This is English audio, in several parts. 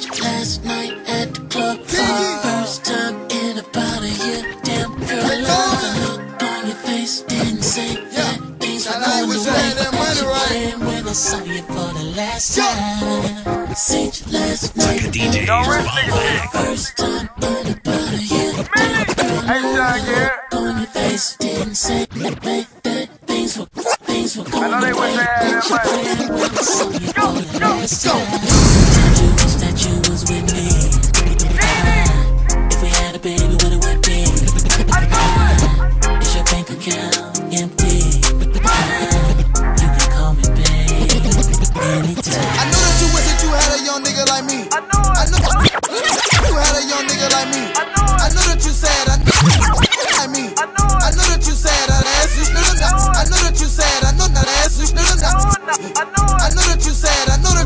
Seen last night at the club. First time in about a year. Damn girl, I love the look on your face. Didn't say that things were And I going wish I away. that money You right. playing when I saw you for the last time. Seen you last night Like a DJ's Yo, rich bomb. First time in about a year. Damn girl, Hey, Sean Garrett. look on your face. Didn't say that that things were things were going know they away. wish they that you money. playing when I saw you for the last time. You wish that you was with me.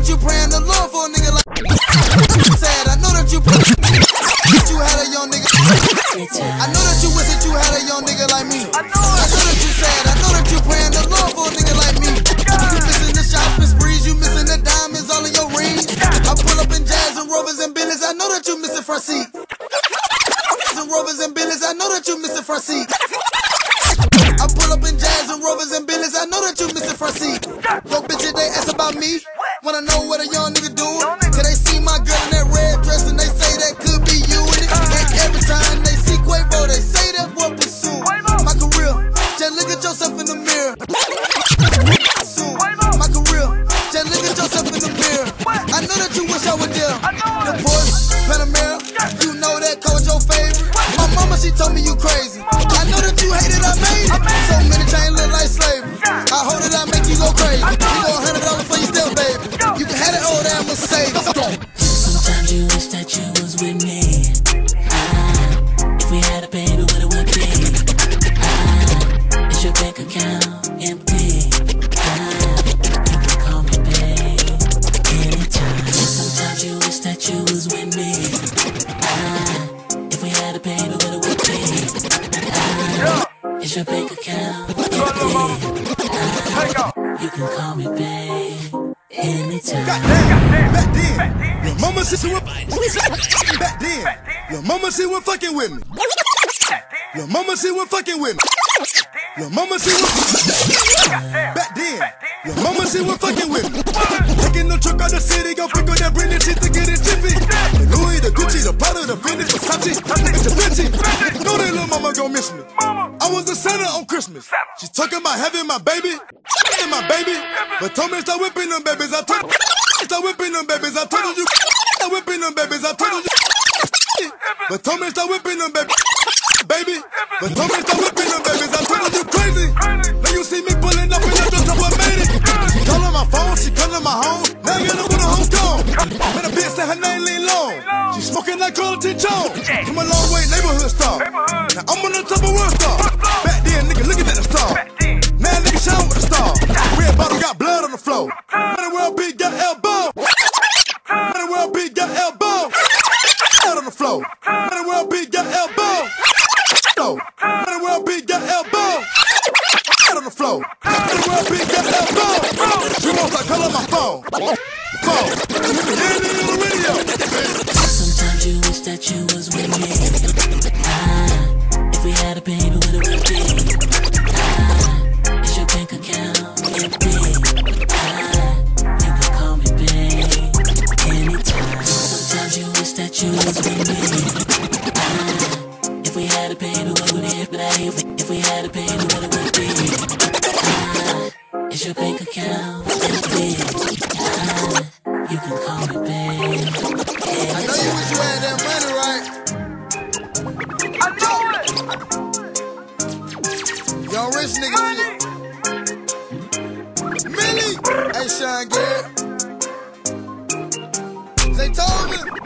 That you praying the Lord for a nigga like sad. I know that you you had a young nigga. I know that you wish that you had a young nigga like me. I know I know that you sad. I know that you praying the Lord for a nigga like me. You missing the shopping sprees. You missing the diamonds all in your rings. I pull up in jazz and rovers and billies. I know that you missing front seat. And rovers and billies. I know that you missing front seat. I pull up in jazz and rovers and billies. I know that you missing front seat. Yo, bitches, they ask about me. She told me you crazy. I know that you hated, I made it. So many chains look like slavery. I hold it, I make you go crazy. You go hundred dollars for your still, baby. You can have that old damn Mercedes. Sometimes you wish that you was with me. Ah, if we had a baby, what it would be? Ah, is your bank account empty? Ah, you wish that you was with me. Ah, a baby, what it would be? Ah, is your bank account off. You can call me babe anytime. Goddamn, back then, your mama said she was back then. Your mama she was fucking with me. Your mama she was fucking with me. Your mama she was back then. Your mama she was fucking with me. Taking no truck out the city, go pick up that Britney shit to get it jiffy. The Gucci, the Prada, the Fendi, Versace, it's the Vinci. Know that little mama gon' miss me. I was the Santa on Christmas. She's talking about having my baby, having my baby, but told me stop whipping them babies. I told stop whipping them babies. I told you stop whipping them babies. I told you. But told me stop whipping them baby, baby. But told me stop whipping them babies. I told you crazy. Now you see me pulling up and I just top I made. She calling my phone, she calling my home. I gotta put her home gone. Man, a bitch said her name Lee Long. She smoking like Carlton Jones. Come a long way, neighborhood star. Now I'm on the top of world star. Back then, nigga, looking at the star. Now nigga shine with the star. Red bottle got blood on the floor. Man, the world beat got elbow. Man, the world beat got elbow. Blood on the floor. Man, the world beat got elbow. Call on my phone. Phone. Nigga, on the radio. Sometimes you wish that you was with me. Ah, if we had a baby, what it would be? Ah, is your bank account empty? Ah, you can call me babe anytime. Sometimes you wish that you was with me. Ah, if we had a baby, what would it be? If, if we had a baby, your bank account? Ah, you can call me. I know you wish you had that money, right? I know it. Young rich nigga shit. Millie! Hey, Sean Garrett. They told me.